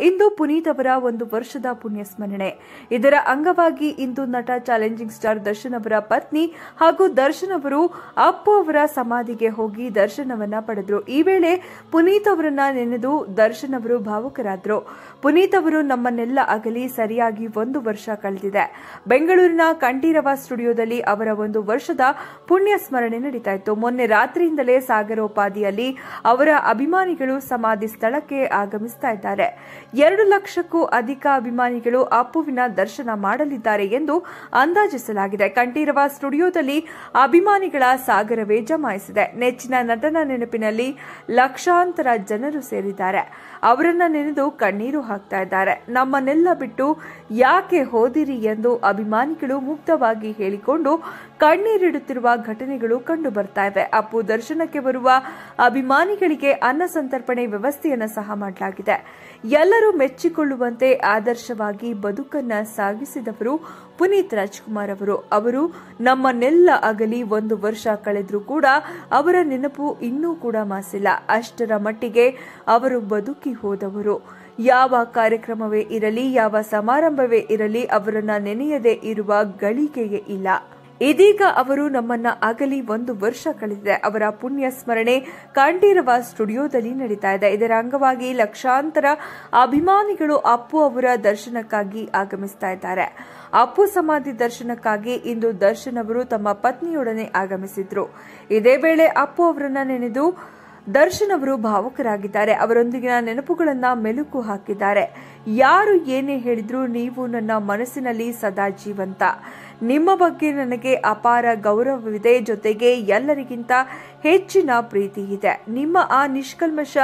ಇಂದು ಪುನೀತ್ ಅವರ ಒಂದು ವರ್ಷದ ಪುಣ್ಯ ಸ್ಮರಣೆ ಇದರ ಅಂಗವಾಗಿ ಇಂದು ನಟ ಚಾಲೆಂಜಿಂಗ್ ಸ್ಟಾರ್ ದರ್ಶನ್ ಅವರ ಪತ್ನಿ ಹಾಗೂ ದರ್ಶನ್ ಅವರು ಅಪ್ಪು ಅವರ ಸಮಾಧಿಗೆ ಹೋಗಿ ದರ್ಶನವನ್ನ ಪಡೆದ್ರು. ಈ ವೇಳೆ ಪುನೀತ್ ಅವರನ್ನ ನೆನೆದು ದರ್ಶನ್ ಅವರು ಭಾವುಕರಾದರು. ಪುನೀತ್ ಅವರು ನಮ್ಮನ್ನೆಲ್ಲ ಅಗಲಿ ಸರಿಯಾಗಿ ಒಂದು ವರ್ಷ ಕಳೆದಿದೆ. ಬೆಂಗಳೂರಿನ ಕಂಠೀರವ ಸ್ಟುಡಿಯೋದಲ್ಲಿ ಅವರ ಒಂದು ವರ್ಷದ ಪುಣ್ಯ ಸ್ಮರಣೆ ನಡೀತಾ ಇತ್ತು. ಮೊನ್ನೆ ರಾತ್ರಿಯಿಂದಲೇ ಸಾಗರೋಪಾದಿಯಲ್ಲಿ ಅವರ ಅಭಿಮಾನಿಗಳು ಸಮಾಧಿ ಸ್ಥಳಕ್ಕೆ ಆಗಮಿಸ್ತಾ ಇದ್ದಾರೆ. ಎರಡು ಲಕ್ಷಕ್ಕೂ ಅಧಿಕ ಅಭಿಮಾನಿಗಳು ಅಪ್ಪುವಿನ ದರ್ಶನ ಮಾಡಲಿದ್ದಾರೆ ಎಂದು ಅಂದಾಜಿಸಲಾಗಿದೆ. ಕಂಠೀರವ ಸ್ಟುಡಿಯೋದಲ್ಲಿ ಅಭಿಮಾನಿಗಳ ಸಾಗರವೇ ಜಮಾಯಿಸಿದೆ. ನೆಚ್ಚಿನ ನಟನ ನೆನಪಿನಲ್ಲಿ ಲಕ್ಷಾಂತರ ಜನರು ಸೇರಿದ್ದಾರೆ. ಅವರನ್ನ ನೆನೆದು ಕಣ್ಣೀರು ಹಾಕ್ತಾ ಇದ್ದಾರೆ. ನಮ್ಮನ್ನೆಲ್ಲ ಬಿಟ್ಟು ಯಾಕೆ ಹೋದಿರಿ ಎಂದು ಅಭಿಮಾನಿಗಳು ಮುಕ್ತವಾಗಿ ಹೇಳಿಕೊಂಡು ಕಣ್ಣೀರಿಡುತ್ತಿರುವ ಘಟನೆಗಳು ಕಂಡು ಬರ್ತಾ ಇವೆ. ಅಪ್ಪು ದರ್ಶನಕ್ಕೆ ಬರುವ ಅಭಿಮಾನಿಗಳಿಗೆ ಅನ್ನ ಸಂತರ್ಪಣೆ ವ್ಯವಸ್ಥೆಯನ್ನು ಸಹ ಮಾಡಲಾಗಿದೆ. ಎಲ್ಲರೂ ಮೆಚ್ಚಿಕೊಳ್ಳುವಂತೆ ಆದರ್ಶವಾಗಿ ಬದುಕನ್ನ ಸಾಗಿಸಿದವರು ಪುನೀತ್ ರಾಜ್ಕುಮಾರ್ ಅವರು. ಅವರು ನಮ್ಮನ್ನೆಲ್ಲ ಅಗಲಿ ಒಂದು ವರ್ಷ ಕಳೆದ್ರೂ ಕೂಡ ಅವರ ನೆನಪು ಇನ್ನೂ ಕೂಡ ಮಾಸಿಲ್ಲ. ಅಷ್ಟರ ಮಟ್ಟಿಗೆ ಅವರು ಬದುಕಿ ಹೋದವರು. ಯಾವ ಕಾರ್ಯಕ್ರಮವೇ ಇರಲಿ, ಯಾವ ಸಮಾರಂಭವೇ ಇರಲಿ, ಅವರನ್ನ ನೆನೆಯದೇ ಇರುವ ಗಳಿಗೆಯೇ ಇಲ್ಲ. ಇದೀಗ ಅವರು ನಮ್ಮನ್ನ ಅಗಲಿ ಒಂದು ವರ್ಷ ಕಳೆದಿದೆ. ಅವರ ಪುಣ್ಯ ಸ್ಮರಣೆ ಕಂಠೀರವ ಸ್ಟುಡಿಯೋದಲ್ಲಿ ನಡೀತಾ ಇದೆ. ಇದರ ಅಂಗವಾಗಿ ಲಕ್ಷಾಂತರ ಅಭಿಮಾನಿಗಳು ಅಪ್ಪು ಅವರ ದರ್ಶನಕ್ಕಾಗಿ ಆಗಮಿಸ್ತಾ ಇದ್ದಾರೆ. ಅಪ್ಪು ಸಮಾಧಿ ದರ್ಶನಕ್ಕಾಗಿ ಇಂದು ದರ್ಶನ್ ಅವರು ತಮ್ಮ ಪತ್ನಿಯೊಡನೆ ಆಗಮಿಸಿದ್ರು. ಇದೇ ವೇಳೆ ಅಪ್ಪು ಅವರನ್ನ ನೆನೆದು ದರ್ಶನ್ ಅವರು ಭಾವುಕರಾಗಿದ್ದಾರೆ. ಅವರೊಂದಿಗಿನ ನೆನಪುಗಳನ್ನ ಮೆಲುಕು ಹಾಕಿದ್ದಾರೆ. ಯಾರು ಏನೇ ಹೇಳಿದ್ರು ನೀವು ನನ್ನ ಮನಸ್ಸಿನಲ್ಲಿ ಸದಾ ಜೀವಂತ. ನಿಮ್ಮ ಬಗ್ಗೆ ನನಗೆ ಅಪಾರ ಗೌರವವಿದೆ. ಜೊತೆಗೆ ಎಲ್ಲರಿಗಿಂತ ಹೆಚ್ಚಿನ ಪ್ರೀತಿ ಇದೆ. ನಿಮ್ಮ ಆ ನಿಷ್ಕಲ್ಮಶ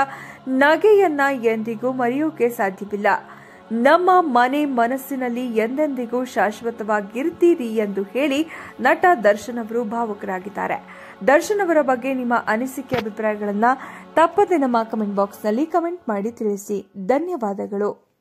ನಗೆಯನ್ನ ಎಂದಿಗೂ ಮರೆಯೋಕೆ ಸಾಧ್ಯವಿಲ್ಲ. ನಮ್ಮ ಮನೆ ಮನಸ್ಸಿನಲ್ಲಿ ಎಂದೆಂದಿಗೂ ಶಾಶ್ವತವಾಗಿರ್ತೀರಿ ಎಂದು ಹೇಳಿ ನಟ ದರ್ಶನ್ ಅವರು ಭಾವುಕರಾಗಿದ್ದಾರೆ. ದರ್ಶನ್ ಅವರ ಬಗ್ಗೆ ನಿಮ್ಮ ಅನಿಸಿಕೆ ಅಭಿಪ್ರಾಯಗಳನ್ನ ತಪ್ಪದೆ ನಮ್ಮ ಕಮೆಂಟ್ ಬಾಕ್ಸ್ನಲ್ಲಿ ಕಮೆಂಟ್ ಮಾಡಿ ತಿಳಿಸಿ. ಧನ್ಯವಾದಗಳು.